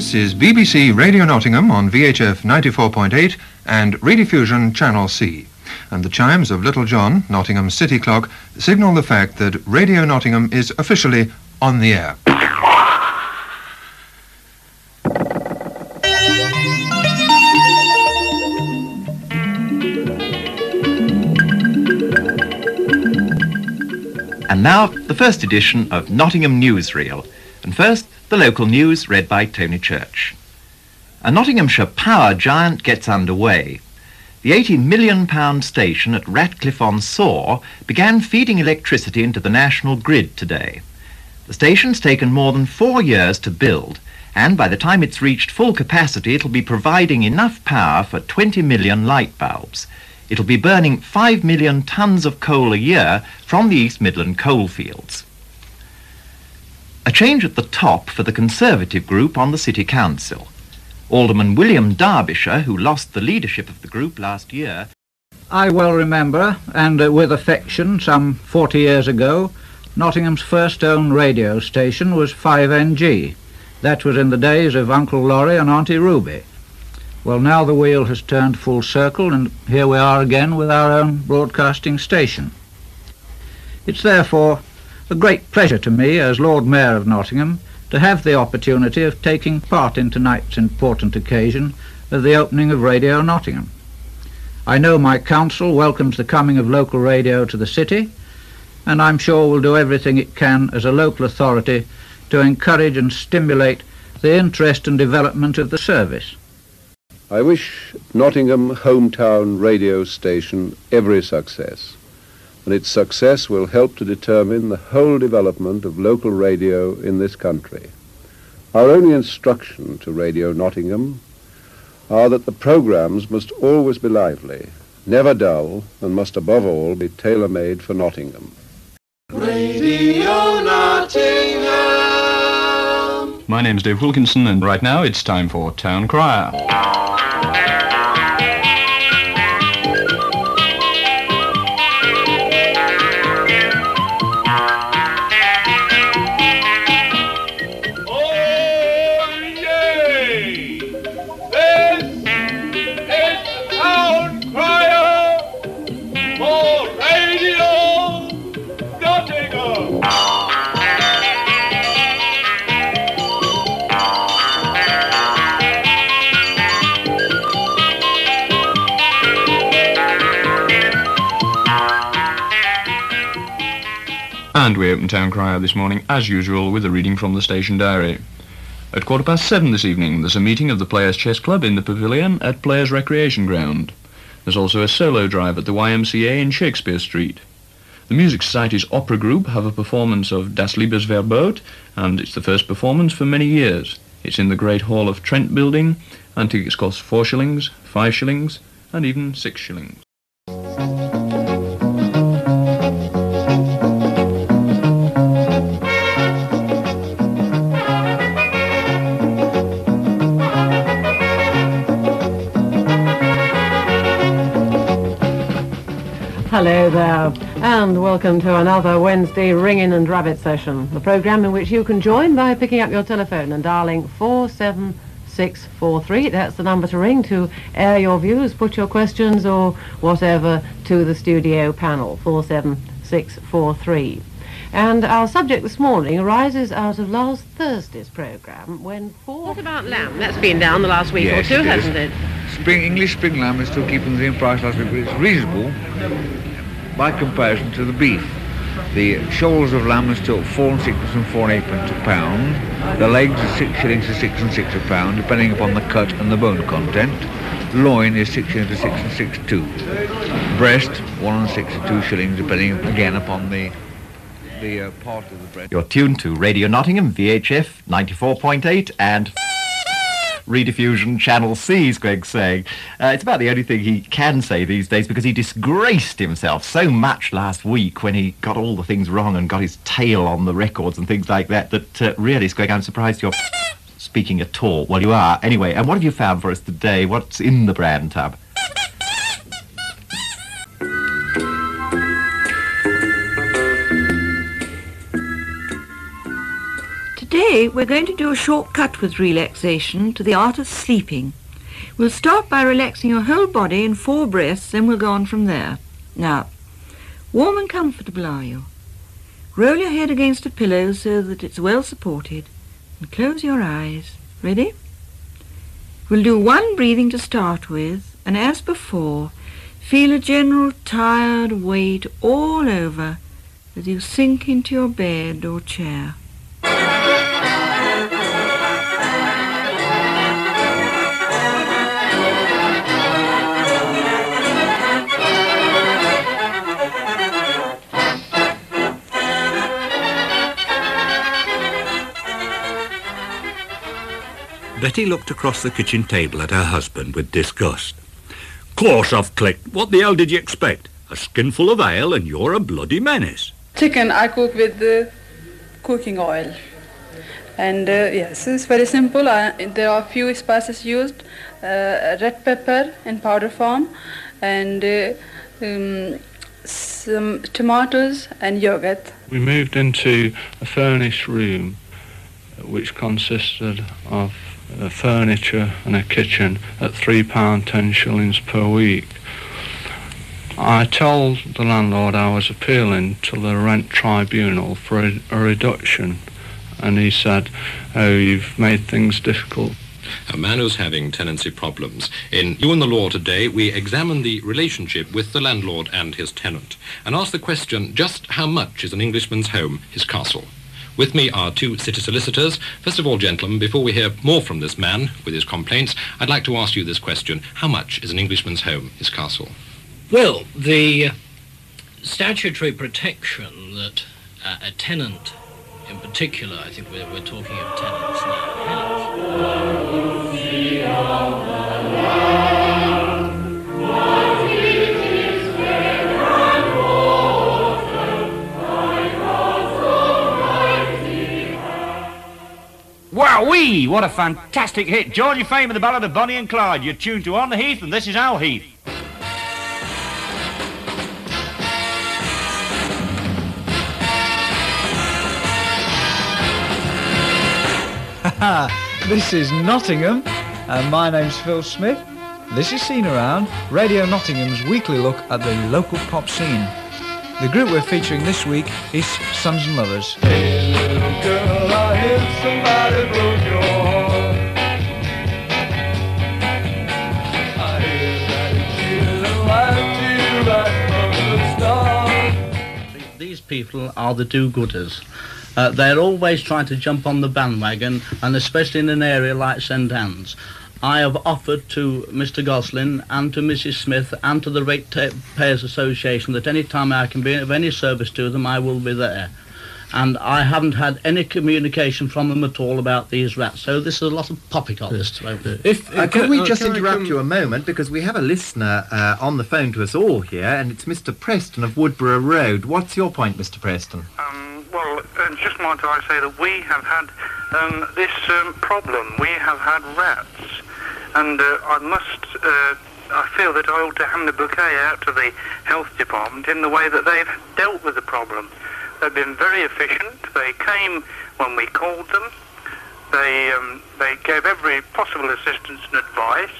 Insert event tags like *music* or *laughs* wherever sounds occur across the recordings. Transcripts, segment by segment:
This is BBC Radio Nottingham on VHF 94.8 and Rediffusion Channel C. And the chimes of Little John, Nottingham's city clock, signal the fact that Radio Nottingham is officially on the air. And now, the first edition of Nottingham Newsreel. And first, the local news read by Tony Church. A Nottinghamshire power giant gets underway. The £80 million station at Ratcliffe-on-Soar began feeding electricity into the national grid today. The station's taken more than four years to build, and by the time it's reached full capacity, it'll be providing enough power for 20 million light bulbs. It'll be burning 5 million tonnes of coal a year from the East Midland coalfields. A change at the top for the Conservative group on the City Council. Alderman William Derbyshire, who lost the leadership of the group last year, I well remember, and uh, with affection, some 40 years ago, Nottingham's first own radio station was 5NG. That was in the days of Uncle Laurie and Auntie Ruby. Well, now the wheel has turned full circle, and here we are again with our own broadcasting station. It's therefore a great pleasure to me as Lord Mayor of Nottingham to have the opportunity of taking part in tonight's important occasion of the opening of Radio Nottingham. I know my council welcomes the coming of local radio to the city, and I'm sure will do everything it can as a local authority to encourage and stimulate the interest and development of the service. I wish Nottingham hometown radio station every success, and its success will help to determine the whole development of local radio in this country. Our only instruction to Radio Nottingham are that the programs must always be lively, never dull, and must above all be tailor-made for Nottingham. Radio Nottingham. My name's Dave Wilkinson, and right now it's time for Town Crier. And we open Town Crier this morning, as usual, with a reading from the station diary. At quarter past seven this evening, there's a meeting of the Players Chess Club in the Pavilion at Players Recreation Ground. There's also a solo drive at the YMCA in Shakespeare Street. The Music Society's opera group have a performance of Das Liebesverbot, and it's the first performance for many years. It's in the Great Hall of Trent building, and tickets cost four shillings, five shillings, and even six shillings. Hello there, and welcome to another Wednesday Ringing and Rabbit session, the programme in which you can join by picking up your telephone and dialing 47643. That's the number to ring to air your views, put your questions or whatever to the studio panel, 47643. And our subject this morning arises out of last Thursday's programme when four... What about lamb? That's been down the last week Yes, or two, it is. hasn't it? Spring English spring lamb is still keeping the same price last week, but it's reasonable by comparison to the beef. The shoals of lamb are still four and sixpence and four and eightpence a pound. The legs are six shillings to six and six a pound, depending upon the cut and the bone content. Loin is six shillings to six and six two. Breast one and six to two shillings, depending again upon the the uh, part of the breast. You're tuned to Radio Nottingham, VHF 94.8 and Rediffusion Channel C's, is Greg saying. Uh, it's about the only thing he can say these days because he disgraced himself so much last week when he got all the things wrong and got his tail on the records and things like that that uh, really, Greg, I'm surprised you're speaking at all. Well, you are. Anyway, and what have you found for us today? What's in the brand tub? Today we're going to do a short cut with relaxation to the art of sleeping. We'll start by relaxing your whole body in four breaths, then we'll go on from there. Now, warm and comfortable are you? Roll your head against a pillow so that it's well supported and close your eyes. Ready? We'll do one breathing to start with, and as before, feel a general tired weight all over as you sink into your bed or chair. Betty looked across the kitchen table at her husband with disgust. Course I've clicked. What the hell did you expect? A skinful of ale and you're a bloody menace. Chicken I cook with the cooking oil. And uh, yes, it's very simple. I, there are few spices used. Uh, red pepper in powder form and uh, um, some tomatoes and yogurt. We moved into a furnished room which consisted of uh, furniture and a kitchen at £3 10 shillings per week. I told the landlord I was appealing to the rent tribunal for a, a reduction and he said, oh, you've made things difficult. A man who's having tenancy problems. In You and the Law today, we examine the relationship with the landlord and his tenant and ask the question, just how much is an Englishman's home his castle? With me are two city solicitors. First of all, gentlemen, before we hear more from this man with his complaints, I'd like to ask you this question. How much is an Englishman's home his castle? Well, the statutory protection that uh, a tenant, in particular, I think we're, we're talking of tenants now, Wowee! What a fantastic hit. Georgie Fame and the Ballad of Bonnie and Clyde. You're tuned to On the Heath, and this is Al Heath. *laughs* this is Nottingham, and my name's Phil Smith. This is Seen Around, Radio Nottingham's weekly look at the local pop scene. The group we're featuring this week is Sons and Lovers. Hey, people are the do-gooders. Uh, they're always trying to jump on the bandwagon, and especially in an area like St Anne's. I have offered to Mr Goslin and to Mrs Smith and to the Ratepayers Association that any time I can be of any service to them, I will be there. And I haven't had any communication from them at all about these rats. So this is a lot of poppycock this time. If, uh, can, we just interrupt you a moment because we have a listener uh, on the phone to us all here, and it's Mr. Preston of Woodborough Road. What's your point, Mr. Preston? Um, well, uh, just might I say that we have had um, this um, problem. We have had rats, and uh, I must. Uh, I feel that I ought to hand the bouquet out to the health department in the way that they've dealt with the problem. They've been very efficient. They came when we called them. They um, they gave every possible assistance and advice,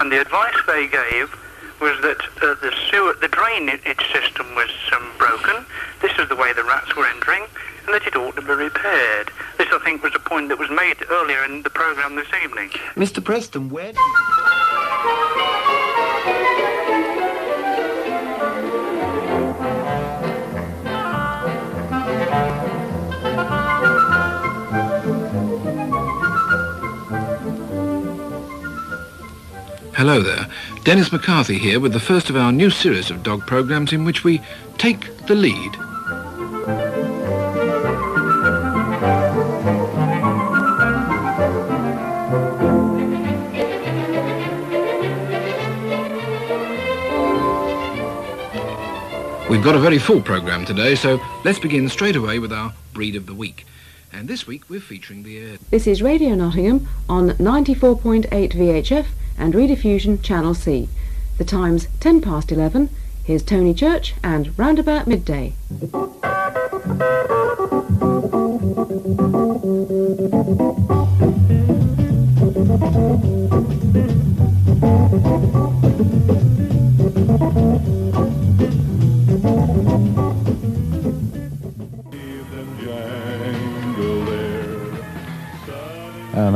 and the advice they gave was that uh, the sewer, the drainage system was um, broken. This is the way the rats were entering, and that it ought to be repaired. This, I think, was a point that was made earlier in the programme this evening. Mr. Preston, where? Hello there. Dennis McCarthy here with the first of our new series of dog programs in which we take the lead. We've got a very full program today, so let's begin straight away with our breed of the week. And this week we're featuring the air. This is Radio Nottingham on 94.8 VHF and Rediffusion Channel C. The time's 10 past 11. Here's Tony Church and roundabout midday.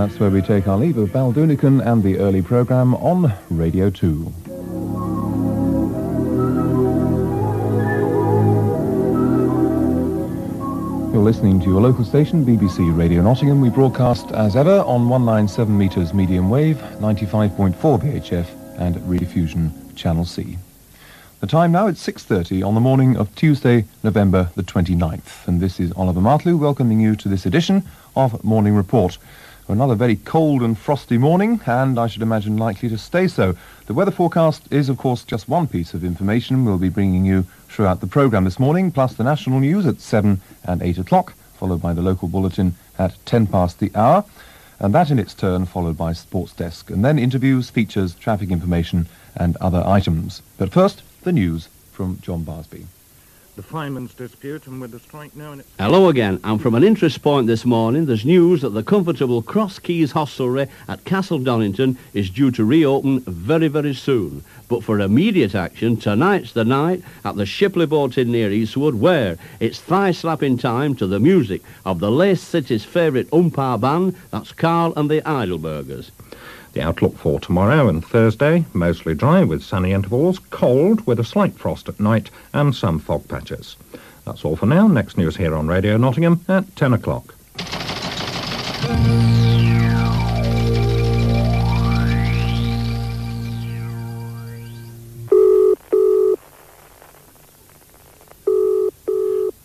That's where we take our leave of Baldunican and the early programme on Radio 2. You're listening to your local station, BBC Radio Nottingham. We broadcast as ever on 197 metres medium wave, 95.4 VHF and Rediffusion Channel C. The time now, it's 6.30 on the morning of Tuesday, November the 29th. And this is Oliver Martlew welcoming you to this edition of Morning Report. Another very cold and frosty morning, and I should imagine likely to stay so. The weather forecast is, of course, just one piece of information we'll be bringing you throughout the programme this morning, plus the national news at 7 and 8 o'clock, followed by the local bulletin at 10 past the hour, and that in its turn followed by Sports Desk, and then interviews, features, traffic information, and other items. But first, the news from John Barsby. The firemen's dispute and with the strike now in its... Hello again, and from an interest point this morning, there's news that the comfortable Cross Keys hostelry at Castle Donington is due to reopen very, very soon. But for immediate action, tonight's the night at the Shipley Boat Inn near Eastwood, where it's thigh-slapping time to the music of the Lace City's favourite umpire band, that's Carl and the Heidelbergers. The outlook for tomorrow and Thursday, mostly dry with sunny intervals, cold with a slight frost at night and some fog patches. That's all for now. Next news here on Radio Nottingham at 10 o'clock.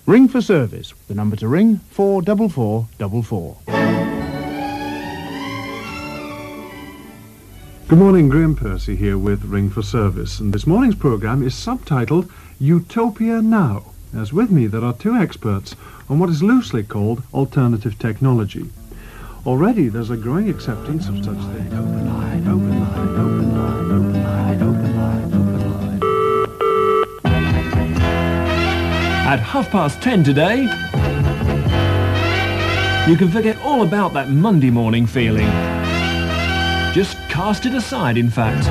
Ring for service. The number to ring, 44444. Good morning, Graham Percy here with Ring for Service, and this morning's programme is subtitled Utopia Now, as with me there are two experts on what is loosely called alternative technology. Already there's a growing acceptance of such things. Open open open open open open. At half past ten today, you can forget all about that Monday morning feeling. Just cast it aside, in fact.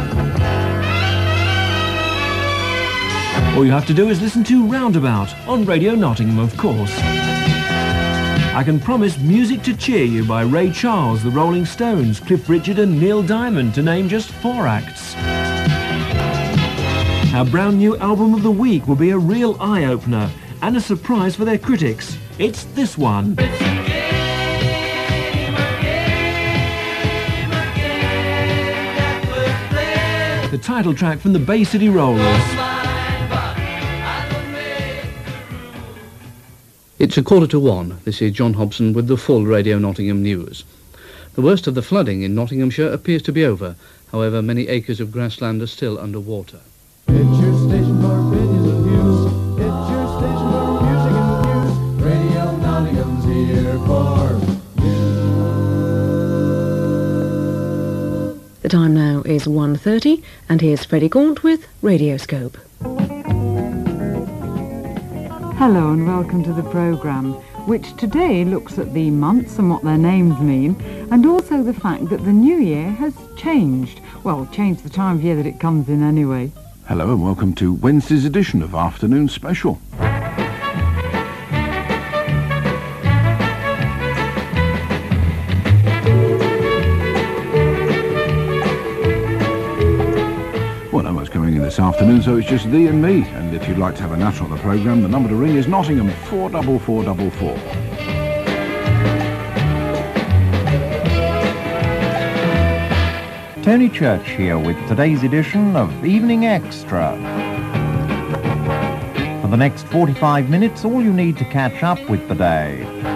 All you have to do is listen to Roundabout on Radio Nottingham, of course. I can promise music to cheer you by Ray Charles, the Rolling Stones, Cliff Richard and Neil Diamond, to name just four acts. Our brand new album of the week will be a real eye-opener and a surprise for their critics. It's this one. The title track from the Bay City Rollers. It's a quarter to one. This is John Hobson with the full Radio Nottingham news. The worst of the flooding in Nottinghamshire appears to be over. However, many acres of grassland are still under water. The time now is 1.30 and here's Freddie Gaunt with Radioscope. Hello and welcome to the programme, which today looks at the months and what their names mean, and also the fact that the new year has changed. Well, changed the time of year that it comes in anyway. Hello and welcome to Wednesday's edition of Afternoon Special. Afternoon, so it's just thee and me. And if you'd like to have a natter on the programme, the number to ring is Nottingham 44444. Tony Church here with today's edition of Evening Extra. For the next 45 minutes, all you need to catch up with the day.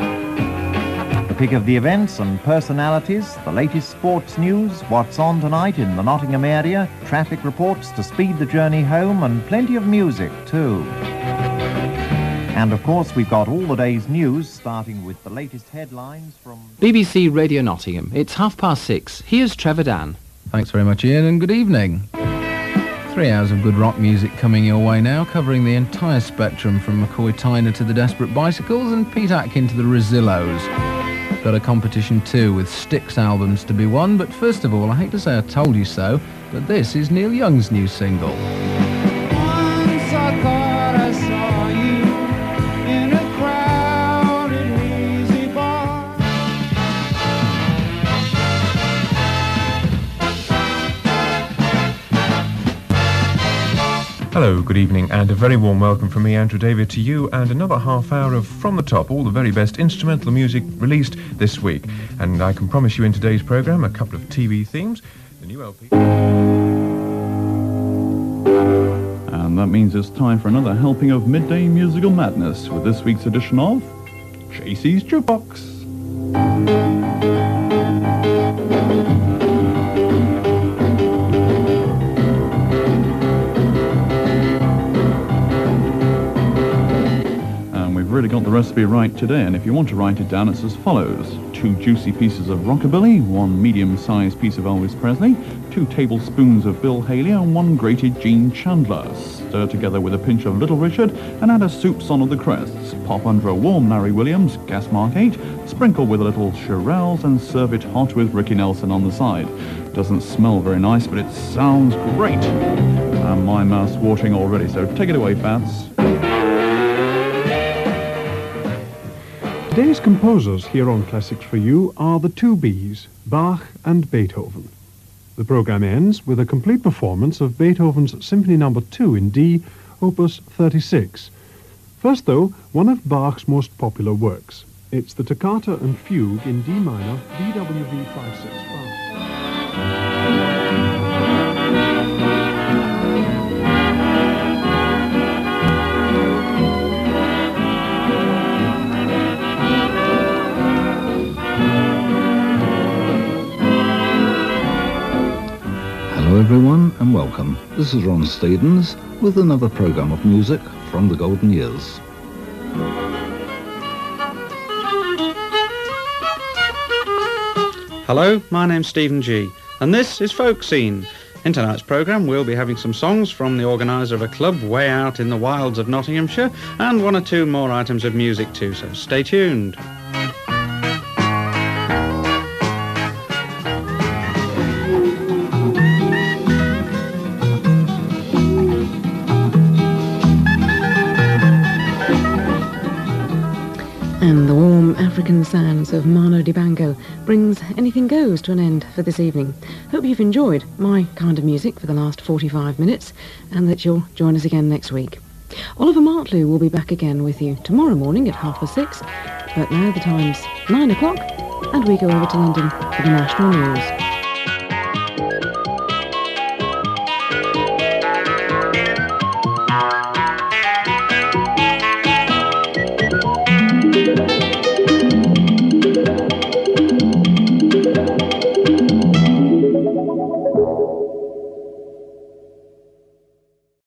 The pick of the events and personalities, the latest sports news, what's on tonight in the Nottingham area, traffic reports to speed the journey home, and plenty of music too. And of course, we've got all the day's news, starting with the latest headlines from... BBC Radio Nottingham. It's half past six. Here's Trevor Dann. Thanks very much, Ian, and good evening. Three hours of good rock music coming your way now, covering the entire spectrum from McCoy Tyner to the Desperate Bicycles and Pete Atkin to the Rezillos. Got a competition too with Styx albums to be won, but first of all, I hate to say I told you so, but this is Neil Young's new single. Hello, good evening, and a very warm welcome from me, Andrew David, to you and another half hour of From the Top, all the very best instrumental music released this week. And I can promise you in today's programme a couple of TV themes, the new LP. And that means it's time for another helping of midday musical madness with this week's edition of JC's Jukebox. The recipe right today, and if you want to write it down, it's as follows. Two juicy pieces of rockabilly, one medium-sized piece of Elvis Presley, two tablespoons of Bill Haley, and one grated Gene Chandler. Stir together with a pinch of Little Richard, and add a soup on of the crests. Pop under a warm Larry Williams, gas mark 8, sprinkle with a little Shirelles, and serve it hot with Ricky Nelson on the side. Doesn't smell very nice, but it sounds great. And my mouth's watering already, so take it away, Fats. Today's composers here on Classics for You are the two Bs, Bach and Beethoven. The program ends with a complete performance of Beethoven's Symphony No. 2 in D, Opus 36. First, though, one of Bach's most popular works. It's the Toccata and Fugue in D minor, BWV 565. Hello everyone and welcome. This is Ron Stevens with another program of music from the golden years. Hello, my name's Stephen G, and this is Folk Scene. In tonight's programme, we'll be having some songs from the organiser of a club way out in the wilds of Nottinghamshire, and one or two more items of music too, so stay tuned. Of Manu Dibango brings Anything Goes to an end for this evening. Hope you've enjoyed my kind of music for the last 45 minutes and that you'll join us again next week. Oliver Martlew will be back again with you tomorrow morning at half past six, but now the time's nine o'clock and we go over to London for the national news.